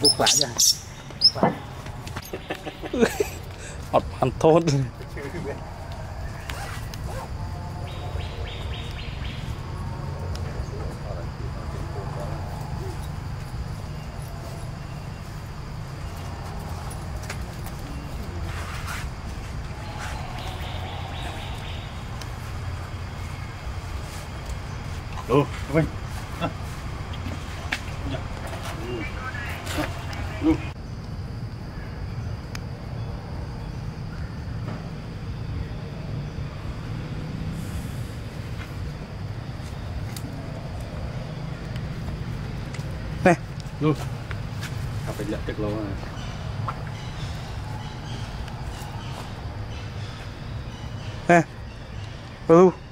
บุกขวาจ้ะอดพันโทษโอ้ไป ดูขับไปยัดตึกเราอะไปดู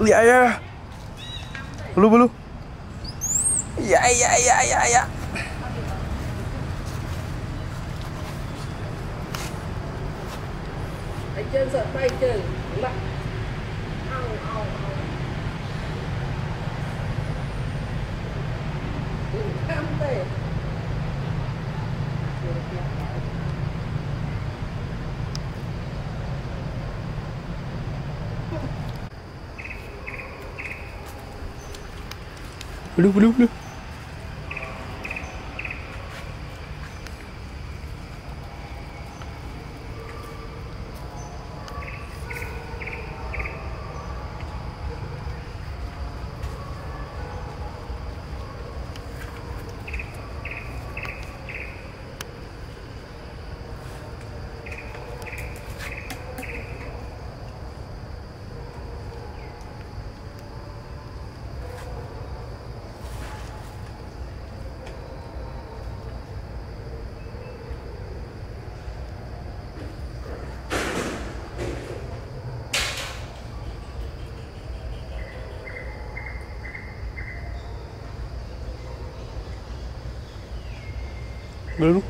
Ya ya. Lu lu. Ya ya ya ya ya. Again, sat Bye. Đừng blue, blue. Bruno?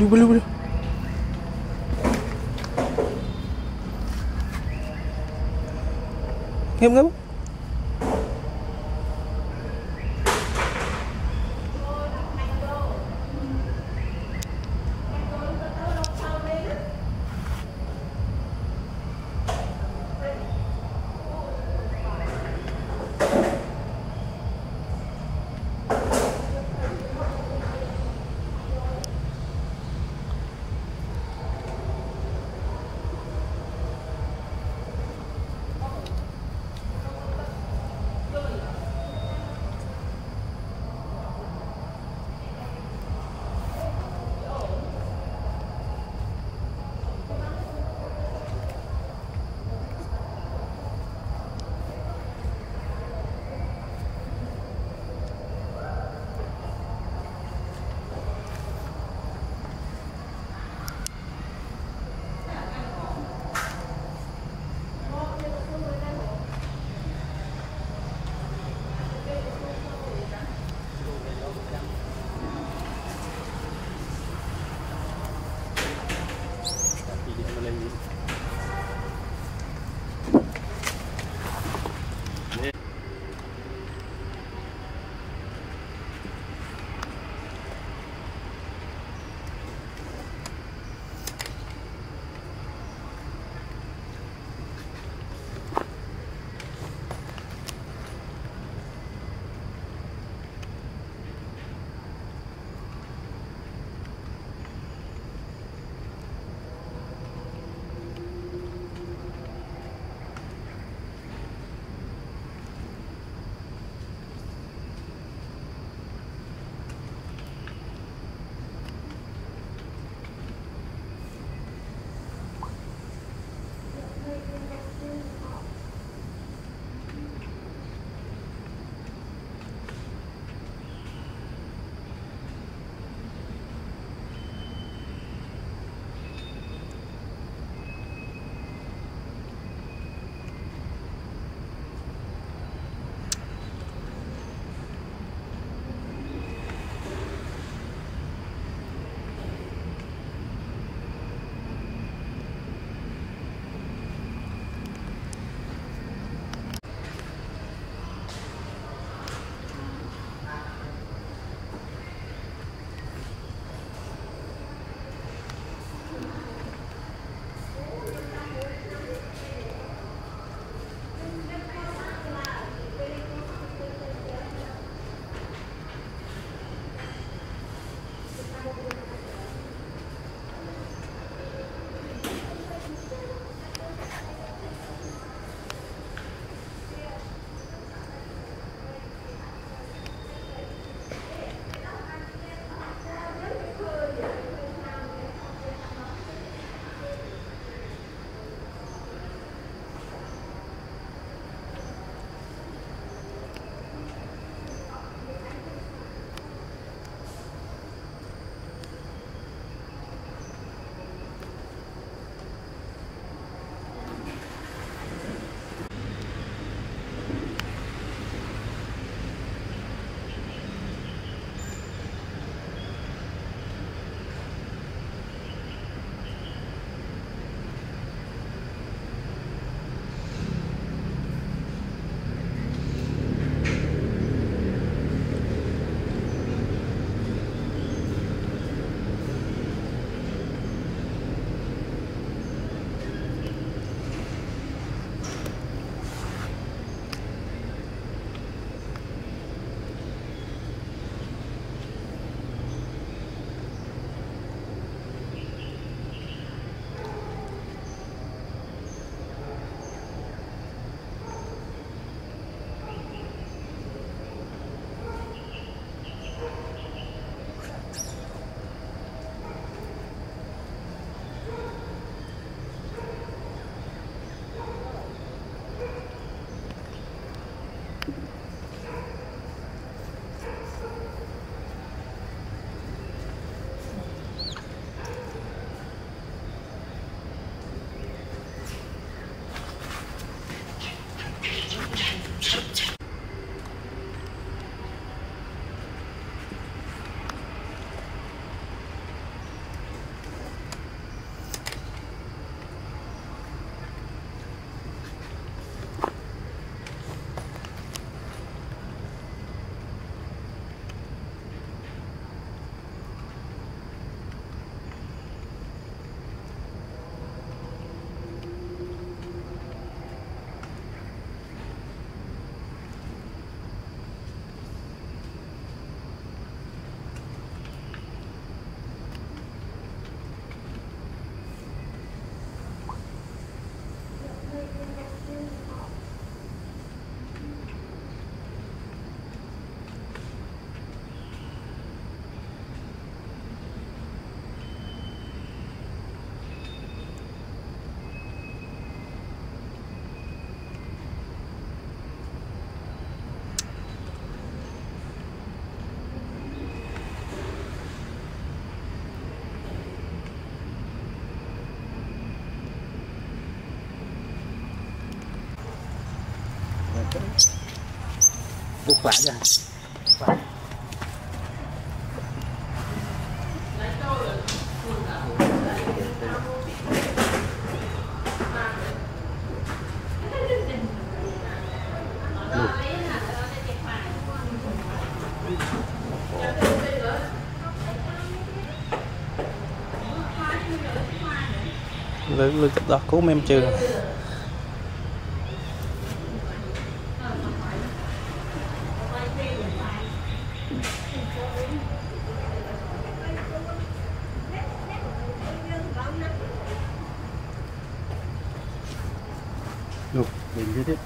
Belu belu belu. Ngam ngam. Quả chưa? Quả Lực lực đó cố em chưa? Maybe did it.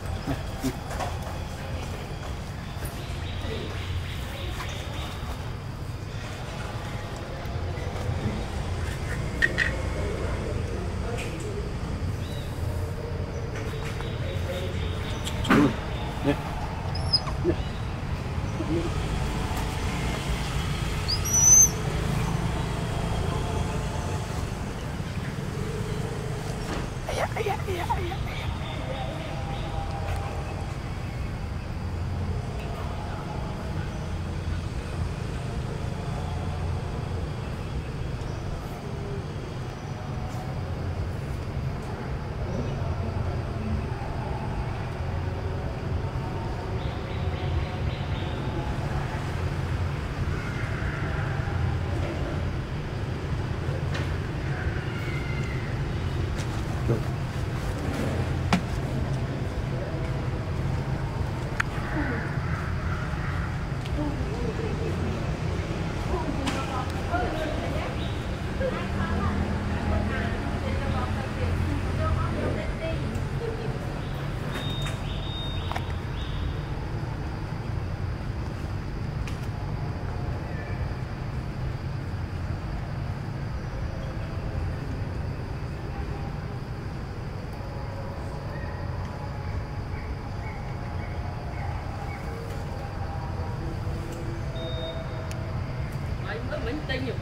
Đấy, nhiều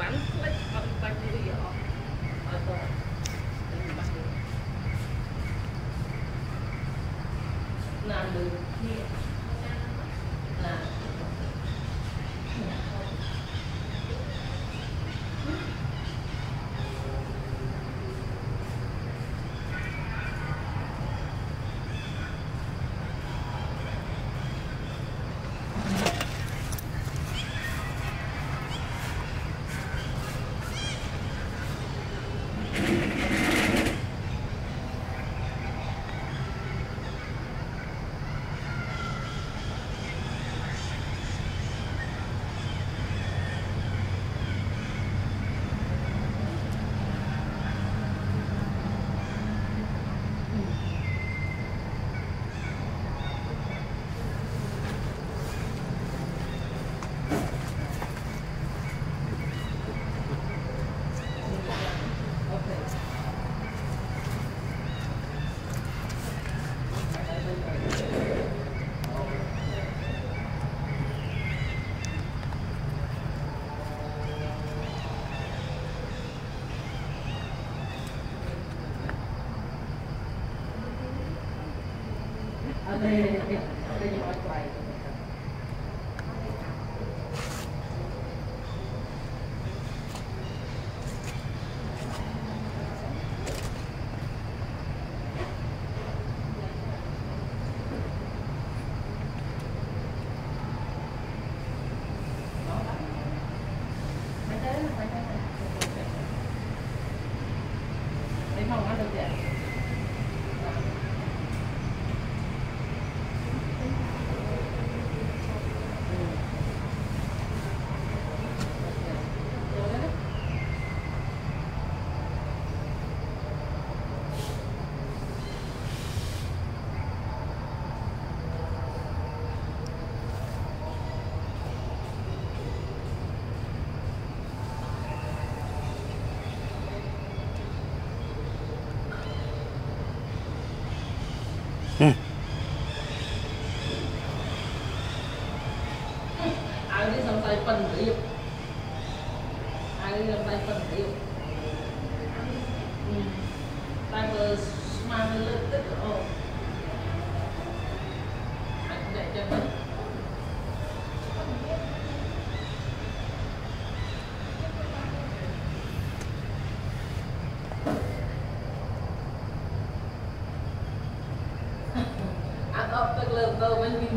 lấy không bao nhiêu được. បាយបាយប៉ុណ្ណឹងតែបើស្មានលើទឹកអូអាចដាក់ចឹងទៅអត់អត់ទឹកលើទៅវិញ